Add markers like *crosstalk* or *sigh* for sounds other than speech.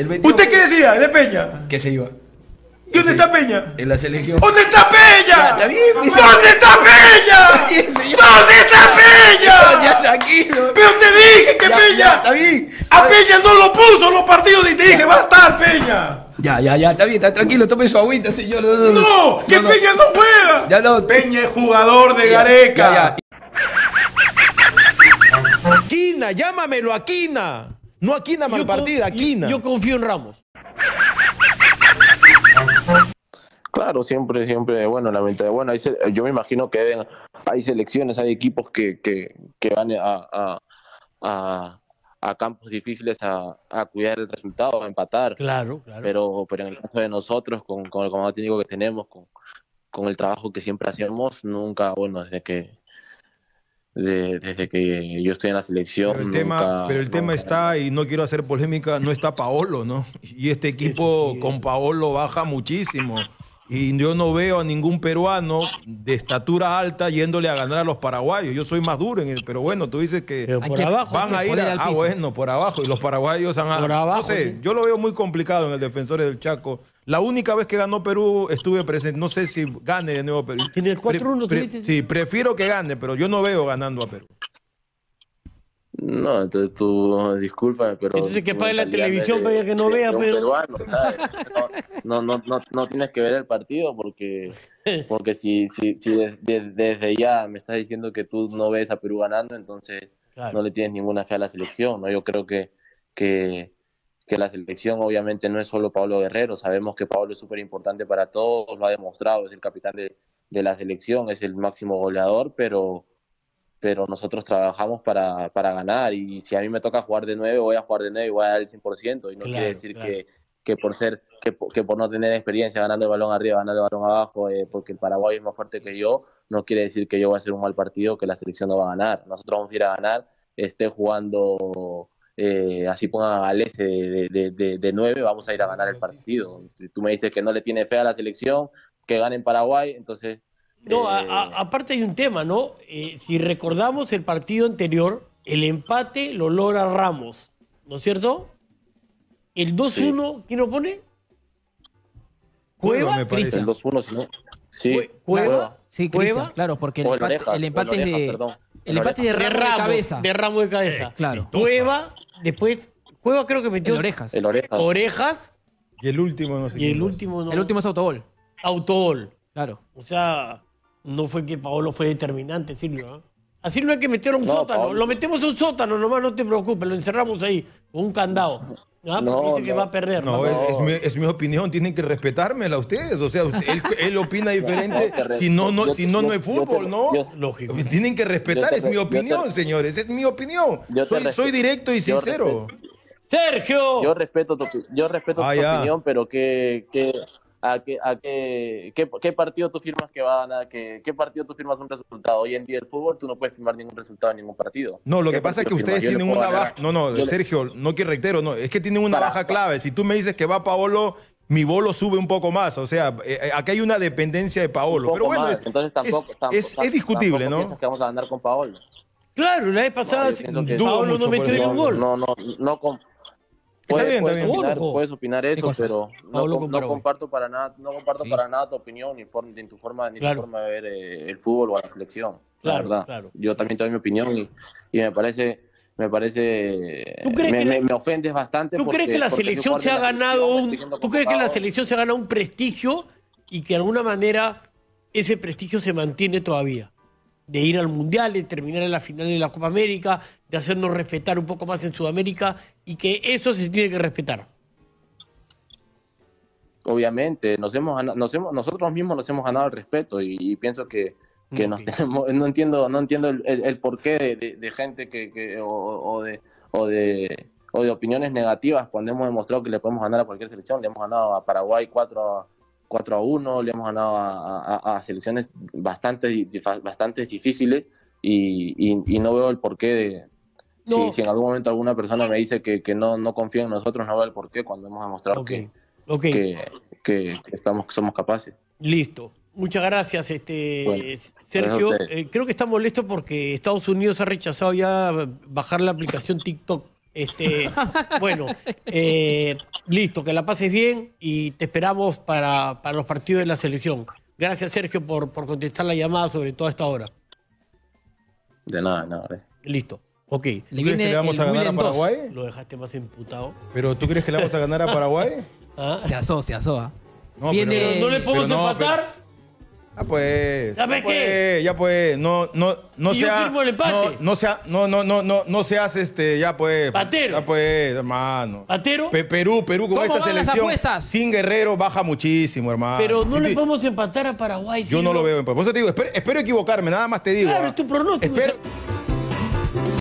El 22 ¿Usted qué decía de Peña? Que se iba. ¿Y dónde está Peña? En la selección. ¿Dónde está Peña? Ya, está bien, ¿Dónde está Peña? *laughs* bien. ¿Dónde está Peña? Ya, tranquilo. Pero te dije que Ya, Peña. ya, está bien. A Peña no lo puso en los partidos y te dije, va a estar Peña. Ya, ya, ya, está bien, está tranquilo, tome su agüita, señor. No, no, No, que no. Peña no juega. Ya no. Peña es jugador de Gareca. Quina, llámamelo a Quina. No a Quina Yo malpartida, a Quina. Yo confío en Ramos. Claro, siempre, siempre, bueno, la mente, bueno, hay se- yo me imagino que deben- hay selecciones, hay equipos que, que, que van a, a, a, a campos difíciles a, a cuidar el resultado, a empatar, Claro, claro. pero, pero en el caso de nosotros, con, con el comando técnico que tenemos, con, con el trabajo que siempre hacemos, nunca, bueno, desde que de- desde que yo estoy en la selección, Pero el tema, nunca- pero el tema nunca- está, y no quiero hacer polémica, no está Paolo, ¿no? Y este equipo sí, con. Paolo baja muchísimo. Y yo no veo a ningún peruano de estatura alta yéndole a ganar a los paraguayos. Yo soy más duro en el, pero bueno, tú dices que Pero Hay por que- abajo. van a ir a, ah, bueno, por abajo. Y los paraguayos han Por abajo, No sé, sí. yo lo veo muy complicado en el Defensores del Chaco. La única vez que ganó Perú estuve presente. No sé si gane de nuevo Perú. En el 4-1 Pre- tuviste- Sí, prefiero que gane, pero yo no veo ganando a Perú. No, entonces tú, discúlpame, pero... Entonces que tu apague la televisión para que no vea, pero- peruano, ¿sabes? No, no, no, no, tienes que ver el partido porque, porque si, si, si des- des- desde ya me estás diciendo que tú no ves a Perú ganando, entonces Claro. no le tienes ninguna fe a la selección, ¿no? Yo creo que, que, que la selección obviamente no es solo Pablo Guerrero, sabemos que Pablo es súper importante para todos, lo ha demostrado, es el capitán de, de la selección, es el máximo goleador, pero pero nosotros trabajamos para, para ganar y si a mí me toca jugar de nueve, voy a jugar de nueve y voy a dar el 100% y no Claro, quiere decir claro. que, que por ser que, que por no tener experiencia ganando el balón arriba, ganando el balón abajo, eh, porque el Paraguay es más fuerte que yo, no quiere decir que yo voy a hacer un mal partido, que la selección no va a ganar. Nosotros vamos a ir a ganar, esté jugando eh, así pongan a Galese de, de, de, de nueve, vamos a ir a ganar el partido. Si tú me dices que no le tiene fe a la selección, que gane en Paraguay, entonces No, a- eh, a- aparte hay un tema, ¿no? Eh, si recordamos el partido anterior, el empate lo logra Ramos, ¿no es cierto? El 2-1, ¿quién lo pone? Cueva, Cueva, el 2-1, si no. Sí, Cue- Cueva, Sí, Cueva. Claro, porque el empate, Orejas, el empate el es Orejas, de. perdón. El empate es de de Ramos de Ramos, cabeza. de Ramos de cabeza. Claro. Cueva, después, Cueva creo que metió El orejas. El oreja. orejas Y el último, no sé y el último no. El último es autogol. autogol. Claro. O sea, no fue que Paolo fue determinante, Silvio. ¿eh? A Silvio hay que meter a un No, sótano. Paolo- Lo metemos a un sótano, nomás no te preocupes. Lo encerramos ahí con un candado. ¿ah? No, dice que no. va a perder. No, ¿no? es, es mi, es mi opinión, tienen que respetármela ustedes. O sea, usted- él, él opina *laughs* diferente. No, te re- si no, no, yo- si no, no yo- es yo fútbol, te- ¿no? yo- Lógico. Tienen que respetar, es mi te- opinión, señores, es mi opinión. Soy, soy directo y sincero. Sergio. Yo respeto tu, yo respeto Ah, tu opinión, pero ¿qué, qué, a qué, a qué, qué, qué partido tú firmas que va a ganar? ¿Qué, ¿Qué partido tú firmas un resultado? Hoy en día el fútbol tú no puedes firmar ningún resultado en ningún partido. No, lo ¿Qué que pasa es que ustedes firmas? Tienen una baja. No, no, yo le- Sergio, no que reitero, no, es que tienen una Para- baja clave. Si tú me dices que va Paolo, mi bolo sube un poco más. O sea, eh, eh, aquí hay una dependencia de un Paolo. poco Pero bueno, más. es, Entonces tampoco, es- tampoco- es- es discutible, tampoco ¿no? piensas que vamos a ganar con Paolo? Claro, la vez pasada No, Paolo no metió eso. ni un gol. No, no, no. Está puedes, bien, está puedes bien. opinar, Ojo. puedes opinar eso, pero no, comparto para nada, no comparto Sí. para nada tu opinión ni, tu forma ni Claro. tu forma de ver eh, el fútbol o a la selección. la Claro, verdad. claro. Yo también tengo mi opinión y, y me parece me parece ¿Tú crees me, que la- me- me ofendes bastante. ¿Tú crees porque- que la selección se ha la ganado un, ¿Tú crees que la selección se ha ganado un prestigio y que de alguna manera ese prestigio se mantiene todavía? De ir al Mundial, de terminar en la final de la Copa América, de hacernos respetar un poco más en Sudamérica y que eso se tiene que respetar. Obviamente, nos hemos, nos hemos, nosotros mismos nos hemos ganado el respeto y, y pienso que, que nos tenemos, no entiendo, no entiendo el, el- el porqué de, de- de gente que, que- o, o de, o de o de opiniones negativas cuando hemos demostrado que le podemos ganar a cualquier selección, le hemos ganado a Paraguay 4 a, 4 a 1, le hemos ganado a, a- a selecciones bastante, bastante difíciles y, y- y no veo el porqué de, No. si, si en algún momento alguna persona me dice que, que no, no confía en nosotros, no veo el porqué cuando hemos demostrado que, que, que- que estamos, que somos capaces. listo. Muchas gracias, este Bueno, Sergio. Eh, creo que está molesto porque Estados Unidos ha rechazado ya bajar la aplicación TikTok Este, *laughs* bueno, eh, listo, que la pases bien y te esperamos para, para los partidos de la selección. Gracias, Sergio, por, por contestar la llamada sobre toda esta hora. De nada, nada. Listo, ok. ¿Tú crees que le vamos a ganar a Paraguay? Lo dejaste más emputado. ¿Pero tú crees que le vamos a ganar a Paraguay? *laughs* ¿Ah? Se asó, se asó. ¿ah? No, Viene- pero- ¿No le podemos pero no, empatar? Ya pues. ¿Sabe ya qué? pues, ya pues. No, no, no Y yo sea. firmo el empate. No, no sea, no, no, no, no, no seas este, ya pues. Patero. Ya pues, hermano. ¿Patero? Pe- Perú, Perú con ¿Cómo esta van las selección apuestas? sin Guerrero baja muchísimo, hermano. Pero no Sí, le podemos empatar a Paraguay. Yo ¿sí no lo veo en Por eso te digo, espero, espero equivocarme, nada más te digo. Claro, ah. es tu pronóstico. Espero-